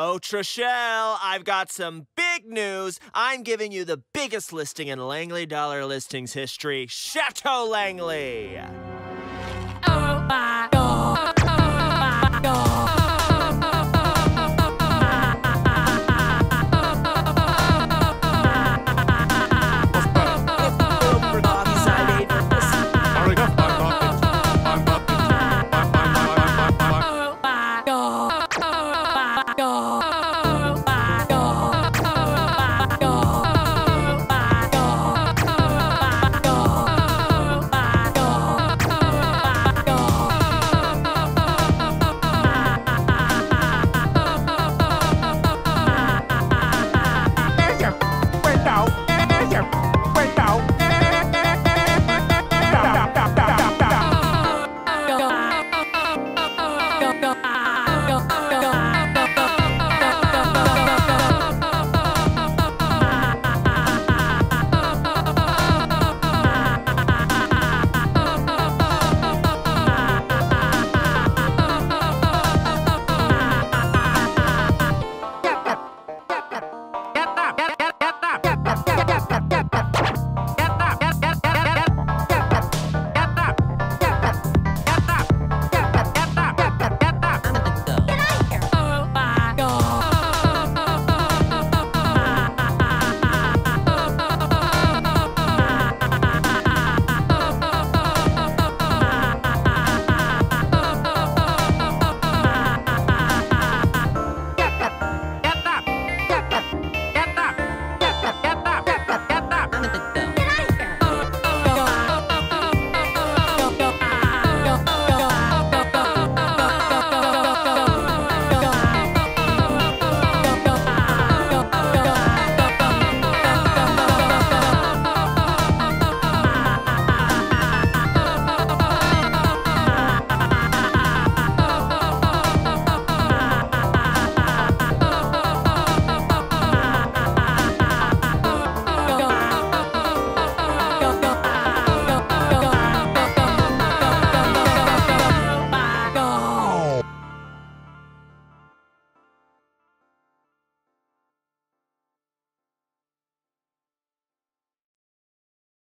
Oh, Trishelle, I've got some big news. I'm giving you the biggest listing in Langley Dollar Listings history Chateau Langley.